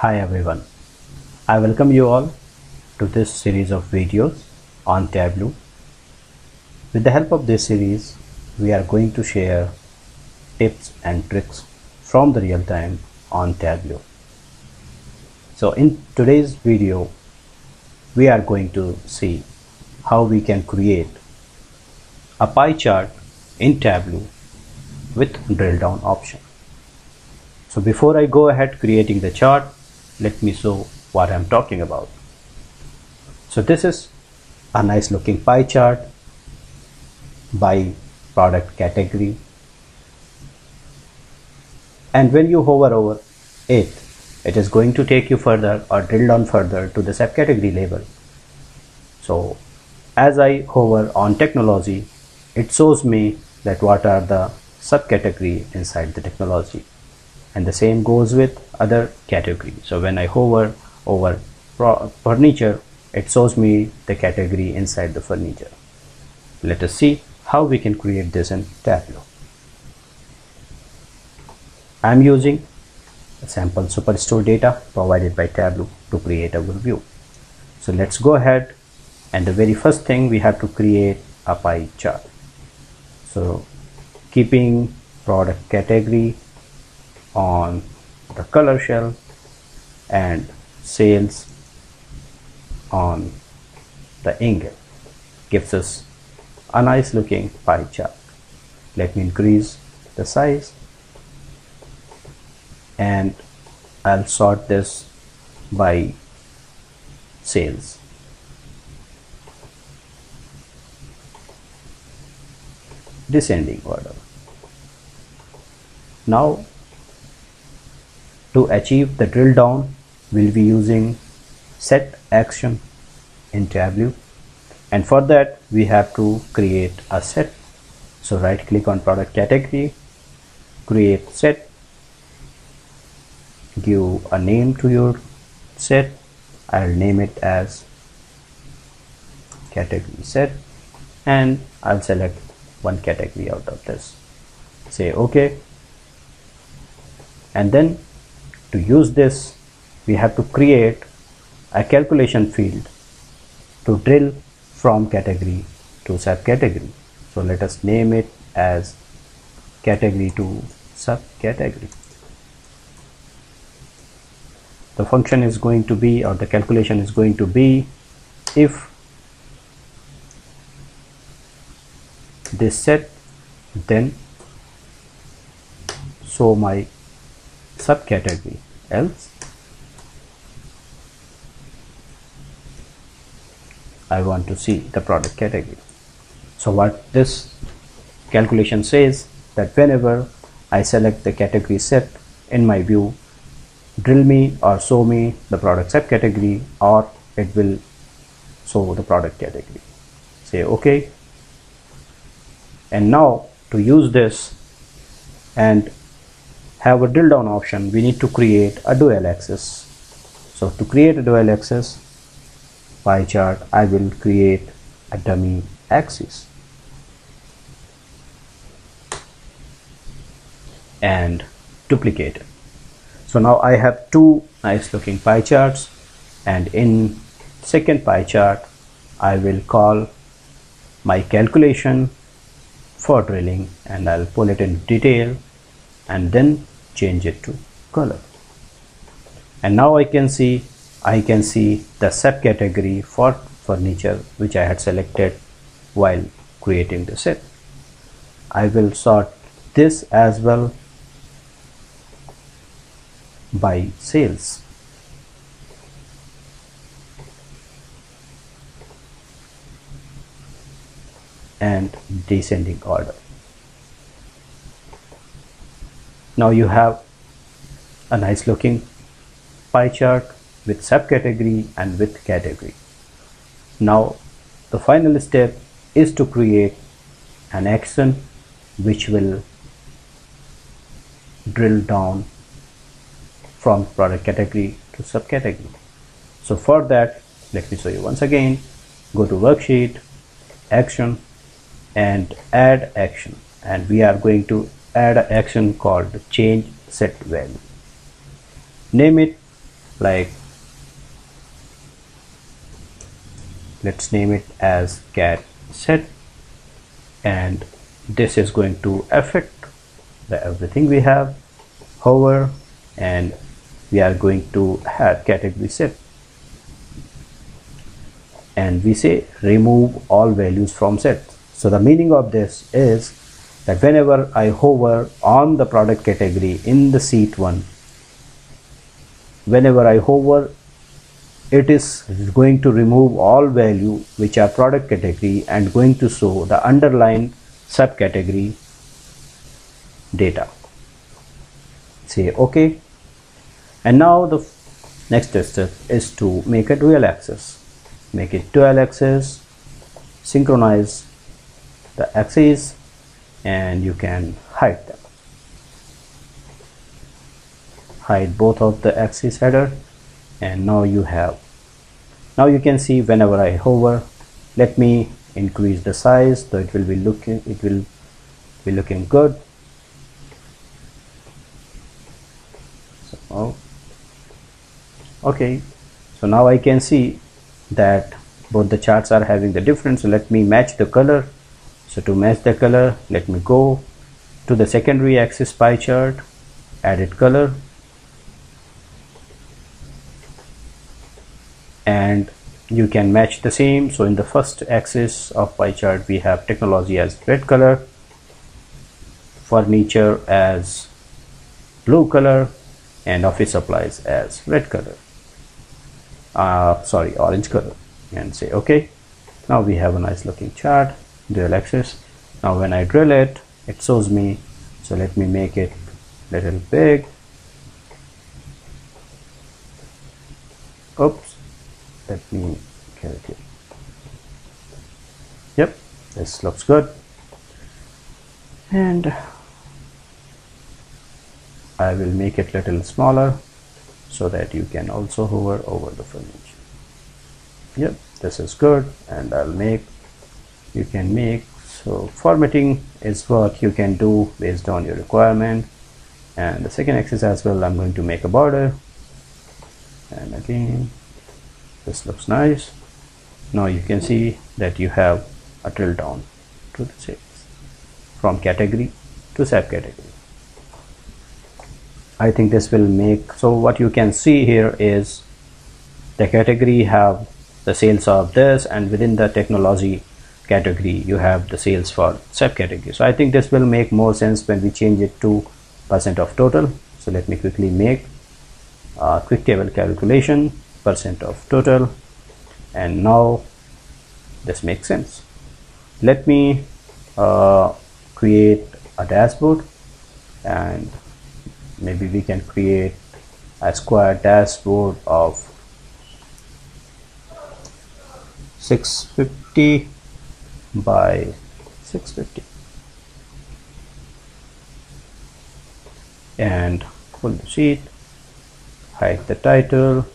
Hi everyone, I welcome you all to this series of videos on Tableau. With the help of this series, we are going to share tips and tricks from the real time on Tableau. So in today's video, we are going to see how we can create a pie chart in Tableau with drill down option. So before I go ahead creating the chart, let me show what I'm talking about. So this is a nice looking pie chart by product category. And when you hover over it, it is going to take you further or drill down further to the subcategory label. So as I hover on technology, it shows me that what are the subcategory inside the technology and the same goes with other category. So when I hover over furniture it shows me the category inside the furniture. Let us see how we can create this in Tableau. I'm using sample superstore data provided by Tableau to create our view. So let's go ahead and the very first thing we have to create a pie chart. So keeping product category on the color shelf and sales on the angle gives us a nice looking pie chart. Let me increase the size and I'll sort this by sales descending order. Now to achieve the drill down, we'll be using set action in Tableau and for that we have to create a set. So right click on product category, create set, give a name to your set. I'll name it as category set and I'll select one category out of this. Say OK and then to use this we have to create a calculation field to drill from category to subcategory. So let us name it as category to subcategory. The function is going to be or the calculation is going to be if this set then so my subcategory. Else I want to see the product category. So what this calculation says that whenever I select the category set in my view drill me or show me the product subcategory or it will show the product category. Say okay. And now to use this and have a drill down option we need to create a dual axis. So to create a dual axis pie chart I will create a dummy axis. And duplicate it. So now I have two nice looking pie charts and in second pie chart I will call my calculation for drilling and I'll pull it in detail and then change it to color. And now I can see I can see the subcategory for furniture which I had selected while creating the set. I will sort this as well by sales. And descending order now you have a nice looking pie chart with subcategory and with category. Now the final step is to create an action which will drill down from product category to subcategory. So for that let me show you once again. Go to worksheet action and add action. And we are going to add an action called change set value. Name it like let's name it as cat set and this is going to affect the everything we have hover and we are going to have category set. And we say remove all values from set. So the meaning of this is that whenever I hover on the product category in the seat 1 whenever I hover it is going to remove all value which are product category and going to show the underlying subcategory data. Say ok and now the next step is to make a dual axis. Make it dual axis synchronize. The axes and you can hide them. Hide both of the axis header and now you have now you can see whenever I hover let me increase the size so it will be looking it will be looking good. So, oh, okay. So now I can see that both the charts are having the difference. So let me match the color so to match the color let me go to the secondary axis pie chart edit color and you can match the same. So in the first axis of pie chart we have technology as red color furniture as blue color and office supplies as red color. Uh, sorry orange color and say okay. Now we have a nice looking chart dual axis now when I drill it it shows me. So let me make it little big. Oops. Let me get it here. Yep. This looks good. And I will make it little smaller so that you can also hover over the furniture yep. This is good. And I'll make you can make. So formatting is what you can do based on your requirement. And the second axis as well I'm going to make a border. And again this looks nice. Now you can see that you have a drill down to the sales from category to subcategory. I think this will make so what you can see here is the category have the sales of this and within the technology category you have the sales for subcategory. So I think this will make more sense when we change it to percent of total. So let me quickly make a quick table calculation percent of total. And now this makes sense. Let me uh, create a dashboard. And maybe we can create a square dashboard of 650 by 650 and pull the sheet hide the title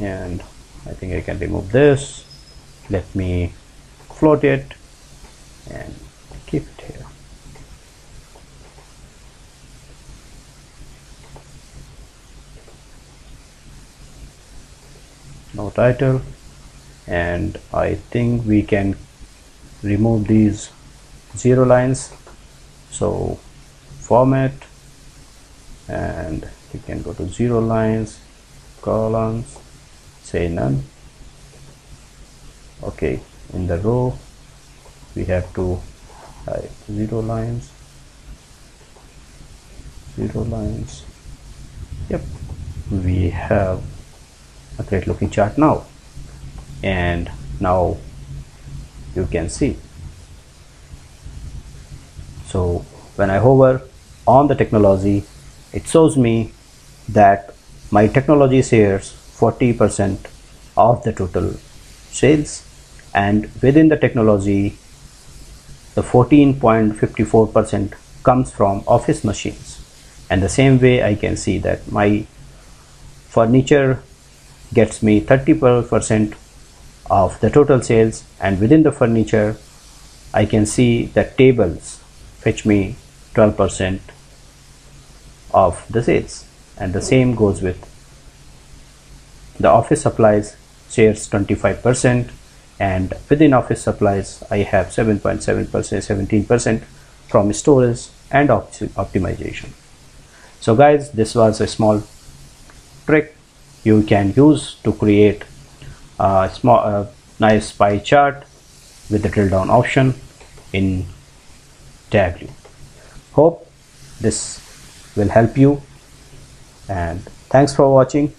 and I think I can remove this. Let me float it and keep it here. No title. And I think we can remove these zero lines. So format and you can go to zero lines columns say none. Okay in the row we have to type zero lines. Zero lines. Yep we have a great looking chart now. And now you can see. So when I hover on the technology it shows me that my technology shares 40% of the total sales and within the technology the 14.54% comes from office machines. And the same way I can see that my furniture gets me 30% of the total sales and within the furniture I can see that tables fetch me 12% of the sales. And the same goes with the office supplies shares 25% and within office supplies I have 7.7% 17% from storage and op optimization. So guys this was a small trick you can use to create Uh, a small a uh, nice pie chart with the drill down option in Tableau hope this will help you and thanks for watching